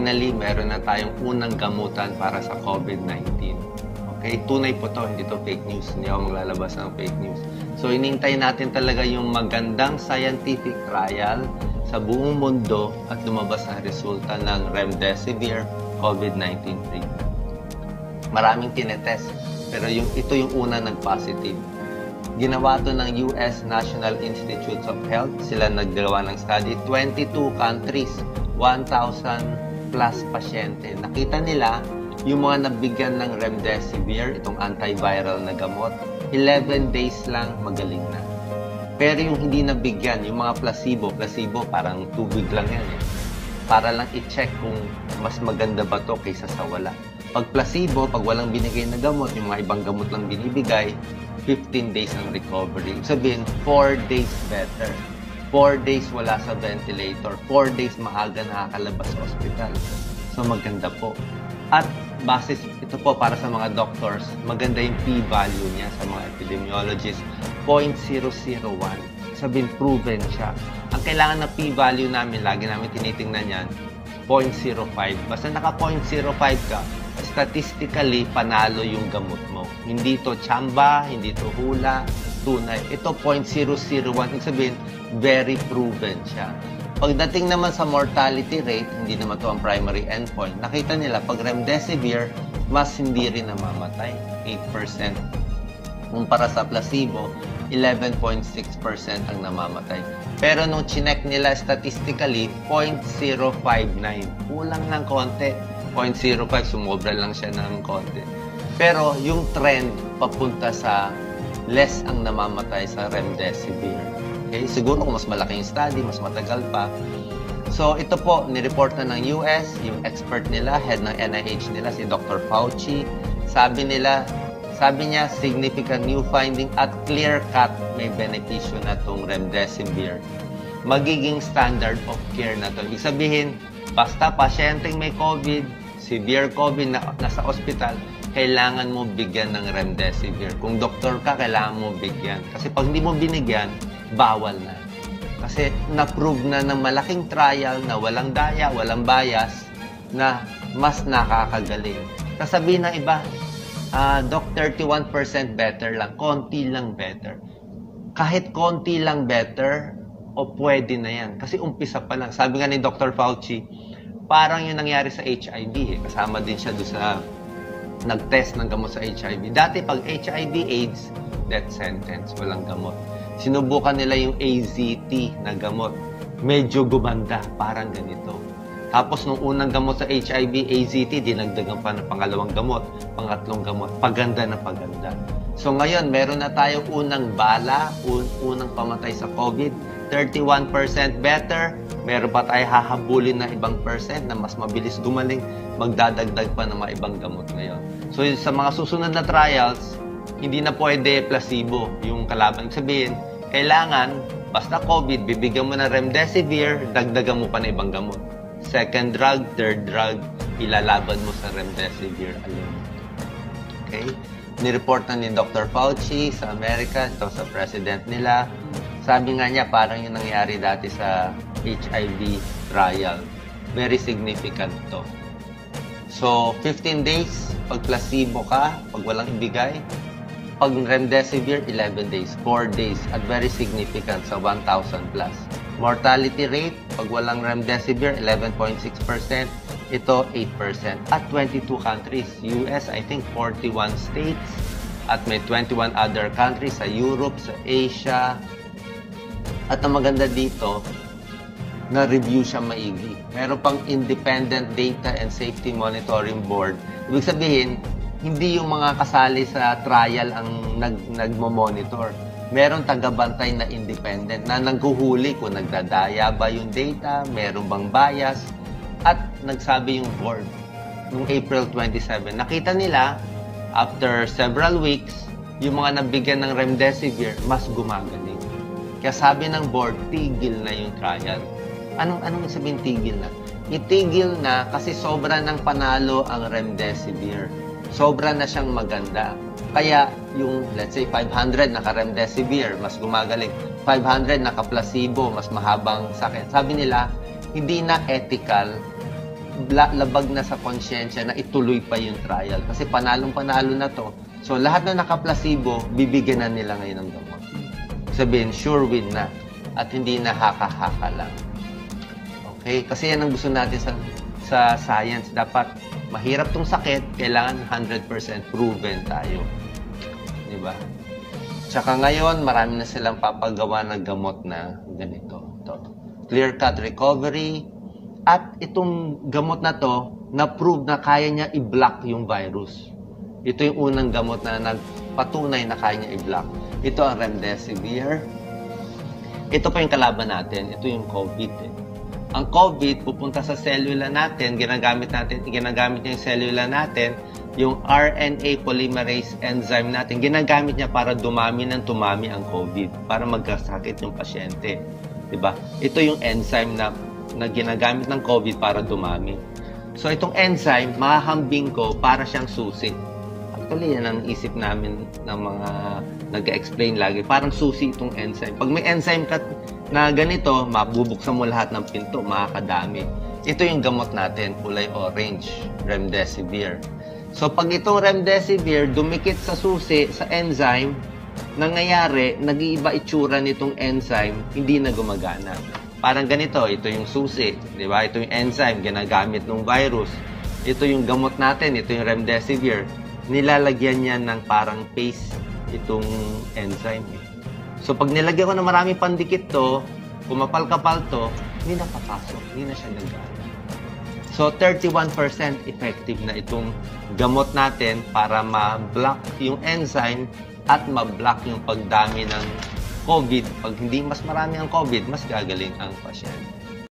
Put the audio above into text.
finally, meron na tayong unang gamutan para sa COVID-19. Okay, tunay po to, hindi to fake news. Hindi ako maglalabas ng fake news. So, inintay natin talaga yung magandang scientific trial sa buong mundo at lumabas na resulta ng Remdesivir COVID-19 treatment. Maraming tinetest, pero yung, ito yung una nag-positive. Ginawa to ng US National Institutes of Health. Sila naggawa ng study. 22 countries, 1,000 plus pasyente. Nakita nila yung mga nabigyan ng remdesivir, itong antiviral na gamot, 11 days lang magaling na. Pero yung hindi nabigyan, yung mga placebo, placebo parang tubig lang yan eh. Para lang i-check kung mas maganda ba to kaysa sa wala. Pag placebo, pag walang binigay na gamot, yung mga ibang gamot lang binibigay, 15 days ang recovery. Sabihin, 4 days better. 4 days wala sa ventilator. 4 days maaga nakakalabas sa hospital. So maganda po. At basis ito po para sa mga doctors, maganda yung p-value niya sa mga epidemiologists, 0.001. Sabihin, proven siya. Ang kailangan na p-value namin, lagi namin tinitingnan yan, 0.05. Basta naka 0.05 ka, statistically, panalo yung gamot mo. Hindi to chamba, hindi to hula, tunay. Ito 0.001, ibig sabihin, very proven siya. Pagdating naman sa mortality rate, hindi naman to ang primary endpoint. Nakita nila, pag remdesivir, mas hindi rin namamatay. 8%. Kumpara sa placebo, 11.6% ang namamatay. Pero nung chinek nila statistically, 0.059. Kulang ng konti. 0.05, sumobra lang siya ng konti. Pero yung trend papunta sa less ang namamatay sa remdesivir. Okay? Siguro kung mas malaking study, mas matagal pa. So ito po, nireport na ng US, yung expert nila, head ng NIH nila, si Dr. Fauci. Sabi nila, sabi niya, significant new finding at clear-cut may benepisyo na itong remdesivir. Magiging standard of care na to. Ibig sabihin, basta pasyenteng may COVID, severe COVID na nasa ospital, kailangan mo bigyan ng remdesivir. Kung doktor ka, kailangan mo bigyan. Kasi pag hindi mo binigyan, bawal na. Kasi na-prove na ng malaking trial na walang daya, walang bias, na mas nakakagaling. Kasabihin ng iba, uh, Doc, 31% better lang, konti lang better. Kahit konti lang better, o pwede na yan. Kasi umpisa pa lang. Sabi nga ni Dr. Fauci, parang yung nangyari sa HIV. Eh. Kasama din siya doon sa nag-test ng gamot sa HIV. Dati pag HIV AIDS, death sentence, walang gamot. Sinubukan nila yung AZT na gamot. Medyo gumanda, parang ganito. Tapos nung unang gamot sa HIV, AZT, dinagdagan pa ng pangalawang gamot, pangatlong gamot, paganda na paganda. So ngayon, meron na tayong unang bala, un unang pamatay sa COVID, 31% better, meron pa tayo hahabulin na ibang percent na mas mabilis gumaling, magdadagdag pa ng mga ibang gamot ngayon. So sa mga susunod na trials, hindi na pwede placebo yung kalaban. Sabihin, kailangan, basta COVID, bibigyan mo ng remdesivir, dagdagan mo pa ng ibang gamot. Second drug, third drug, ilalaban mo sa remdesivir alone. Okay? Nireport na ni Dr. Fauci sa Amerika, ito sa president nila. Sabi nga niya, parang yung nangyari dati sa HIV trial. Very significant to. So, 15 days, pag placebo ka, pag walang ibigay, pag remdesivir, 11 days, 4 days, at very significant sa 1,000 plus. Mortality rate, pag walang remdesivir, 11.6%, ito 8%. At 22 countries, US, I think 41 states, at may 21 other countries sa Europe, sa Asia. At ang maganda dito, na-review siya maigi. Meron pang Independent Data and Safety Monitoring Board. Ibig sabihin, hindi yung mga kasali sa trial ang nag, nagmo-monitor. Meron tagabantay na independent na naghuhuli kung nagdadaya ba yung data, meron bang bias, at nagsabi yung board noong April 27. Nakita nila, after several weeks, yung mga nabigyan ng remdesivir, mas gumagaling. Kaya sabi ng board, tigil na yung trial. Anong, anong sabihin tigil na? Itigil na kasi sobra ng panalo ang remdesivir. Sobra na siyang maganda. Kaya yung, let's say, 500 naka-remdesivir, mas gumagaling. 500 naka-placebo, mas mahabang sakit. Sabi nila, hindi na ethical labag na sa konsyensya na ituloy pa yung trial. Kasi panalong panalo na to. So lahat na naka-placebo, bibigyan na nila ngayon ng gamot. Sabihin, sure win na. At hindi na haka-haka lang. Okay? Kasi yan ang gusto natin sa, sa science. Dapat mahirap tong sakit, kailangan 100% proven tayo. Di ba? Tsaka ngayon, marami na silang papagawa ng gamot na ganito. To. Clear-cut recovery. At itong gamot na to, na-prove na kaya niya i-block yung virus. Ito yung unang gamot na nagpatunay na kaya niya i-block. Ito ang remdesivir. Ito pa yung kalaban natin. Ito yung COVID. Eh. Ang COVID, pupunta sa cellula natin, ginagamit natin, ginagamit niya yung cellula natin, yung RNA polymerase enzyme natin, ginagamit niya para dumami ng tumami ang COVID, para magkasakit yung pasyente. 'Di ba? Ito yung enzyme na, na ginagamit ng COVID para dumami. So itong enzyme, mahahambing ko para siyang susi. Actually, yan ang isip namin ng mga nag-explain lagi. Parang susi itong enzyme. Pag may enzyme ka na ganito, mabubuksan mo lahat ng pinto, makakadami. Ito yung gamot natin, kulay orange, remdesivir. So pag itong remdesivir dumikit sa susi, sa enzyme, nangyayari, nag-iiba itsura nitong enzyme, hindi na gumagana. Parang ganito, ito yung susi, di ba? Ito yung enzyme, ginagamit ng virus. Ito yung gamot natin, ito yung remdesivir. Nilalagyan niya ng parang paste itong enzyme. So pag nilagyan ko ng marami pandikit to, kumapal-kapal to, hindi na papasok, hindi na siya nagana. So 31% effective na itong gamot natin para ma-block yung enzyme at ma-block yung pagdami ng COVID. Pag hindi mas marami ang COVID, mas gagaling ang pasyente.